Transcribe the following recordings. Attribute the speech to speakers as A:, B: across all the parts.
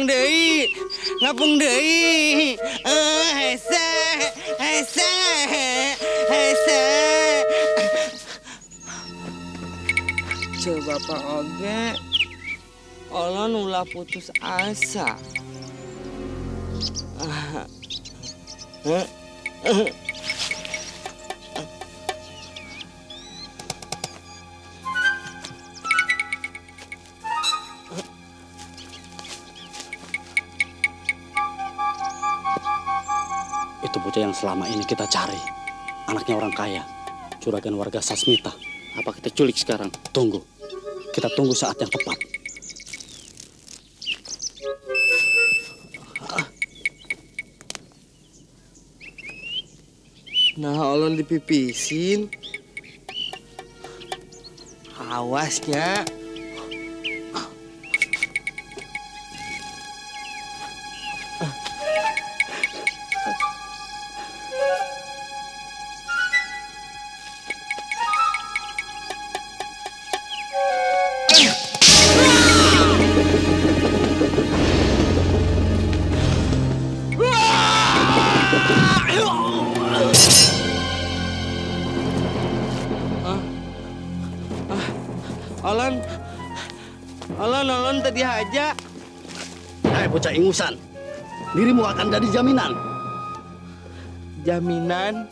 A: Ngapung deui. Ngapung deui. Ah, hese. Hese. Hese. Coba Pak Oge. Olon ulah putus asa.
B: Bocah yang selama ini kita cari. Anaknya orang kaya. Juragan warga Sasmita. Apa kita culik sekarang? Tunggu. Kita tunggu saat yang tepat.
A: Nah, olon dipipisin. Awasnya. Aja.
B: Hai bocah ingusan. Dirimu akan jadi jaminan.
A: Jaminan.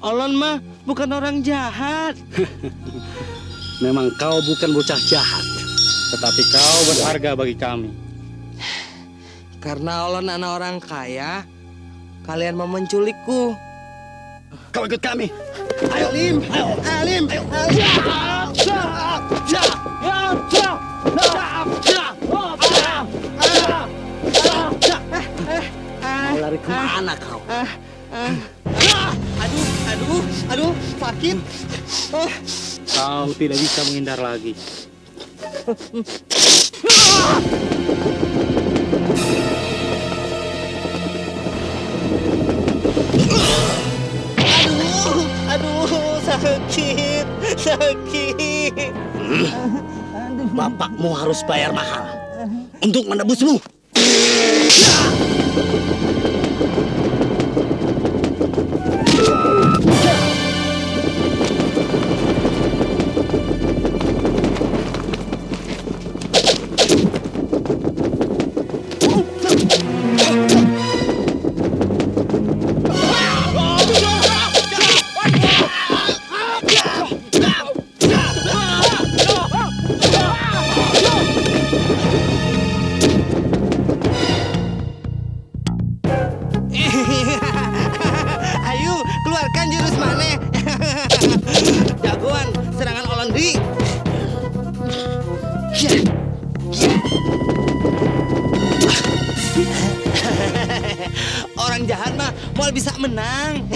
A: Olon mah bukan orang jahat.
B: Memang kau bukan bocah jahat. Tetapi kau berharga bagi kami.
A: Karena Olon anak orang kaya, kalian mau menculikku.
B: Kau ikut kami. Ayo Lim, ayo, ayo Lim, ayo. Mau Kau tidak bisa menghindar lagi.
A: Aduh, aduh, sakit, sakit.
B: Bapakmu harus bayar mahal untuk menebusmu.
A: Mau bisa menang.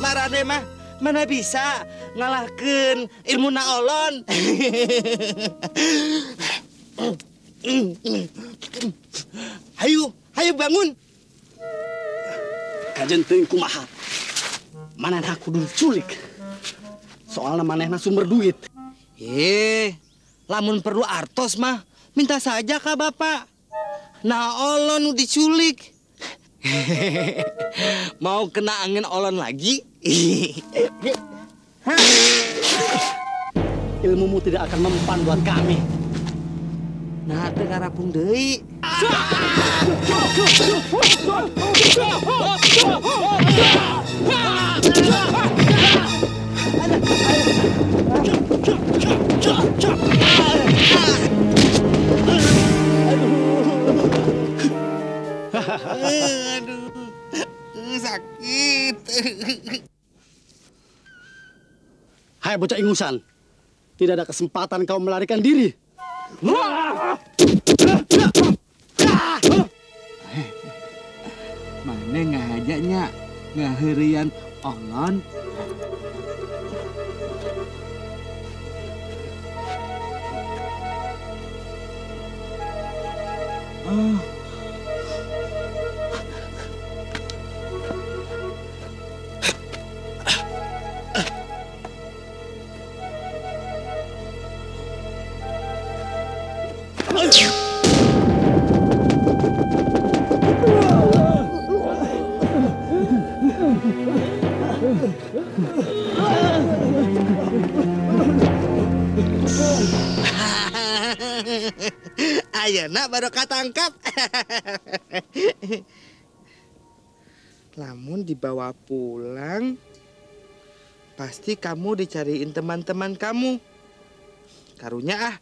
A: Marane mah mana bisa ngalahkan ilmu naolon. Hayu, hayu bangun.
B: Kajen teuing kumaha. Manehna kudu culik. Soalnya manehna sumber duit.
A: Eh, lamun perlu artos mah minta saja kak bapak. Nah olon diculik. Mau kena angin olon lagi?
B: Ilmumu tidak akan mempan buat kami.
A: Nah, deui. Aduh, sakit.
B: Hai bocah ingusan, tidak ada kesempatan kau melarikan diri.
A: Mana ngajaknya ngaherian olon Oh. Ayeuna baru katangkap. Lamun dibawa pulang, pasti kamu dicariin teman-teman kamu. Karunya ah.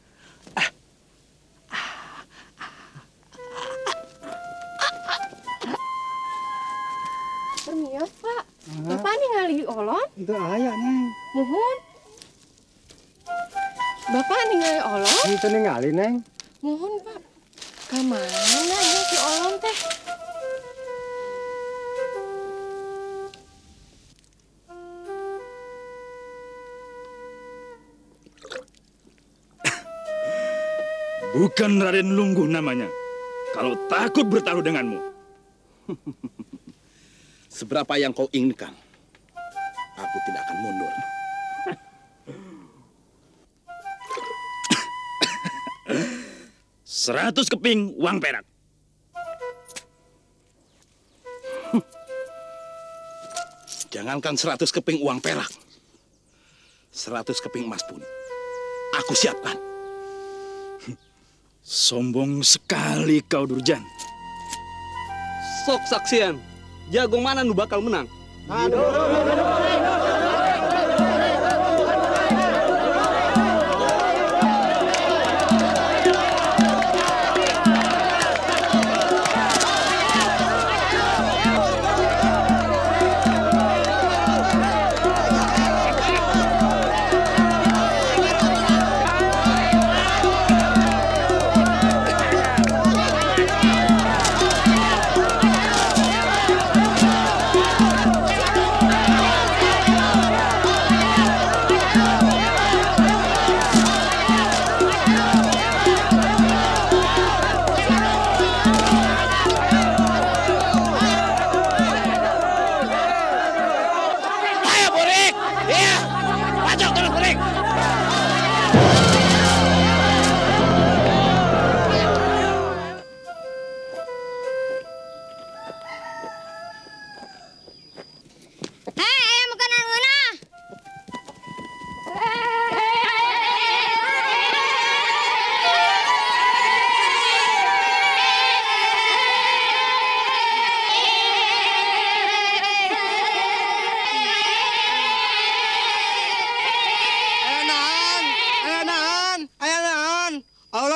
C: Permios, Pak. Bapak ningali olon?
D: Itu ayah neng.
C: Muhun. Bapak ningali olon?
D: Itu ningali neng.
C: Muhun, Pak. Kamana ya si olon teh?
E: Bukan Raden Lungguh namanya. Kalau takut bertaruh denganmu.
F: Seberapa yang kau inginkan, aku tidak akan mundur.
E: Seratus keping uang perak.
F: Jangankan seratus keping uang perak. Seratus keping emas pun. Aku siapkan.
E: Sombong sekali kau Durjan.
B: Sok saksian, jago mana nu bakal menang?
F: Ayo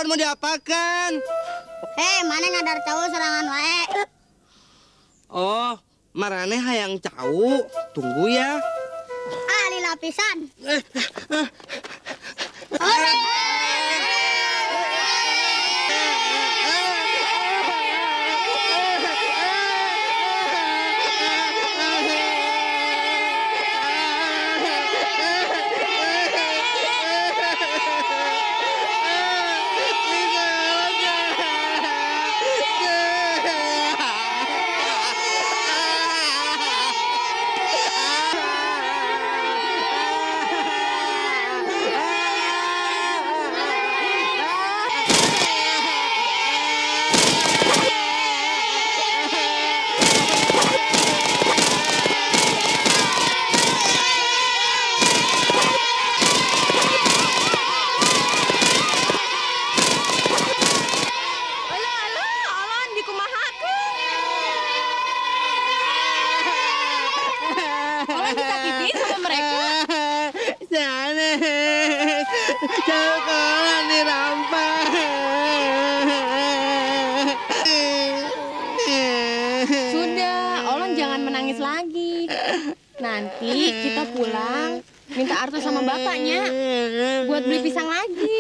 A: mau diapakan?
G: Hei, mana ngadar tahu serangan wae?
A: Oh, marane hayang cau. Tunggu ya.
G: Ali lapisan.
C: Alah, Disakitin sama mereka.
A: Dirampas.
C: Sudah, olon jangan menangis lagi. Nanti Nanti kita pulang minta Arto sama bapaknya buat beli pisang lagi.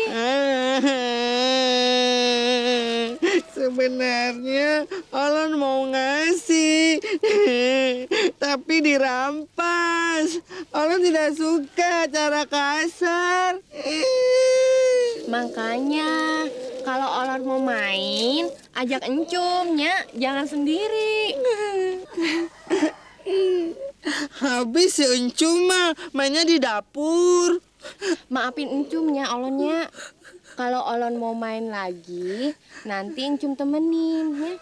A: Sebenarnya Olon mau ngasih, tapi dirampas. Olon tidak suka cara kasar.
C: Makanya kalau Olor mau main, ajak encumnya, jangan sendiri.
A: Habis si Encum mah mainnya di dapur.
C: Maafin encumnya, Olonnya. Kalau Olon mau main lagi, nanti encum temenin ya.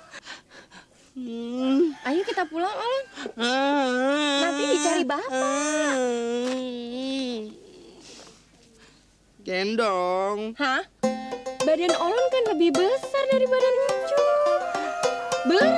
A: Hmm.
C: Ayo kita pulang, Olon.
A: Nanti
C: dicari bapak.
A: Gendong.
C: Hah? Badan Olon kan lebih besar dari badan encum. Belum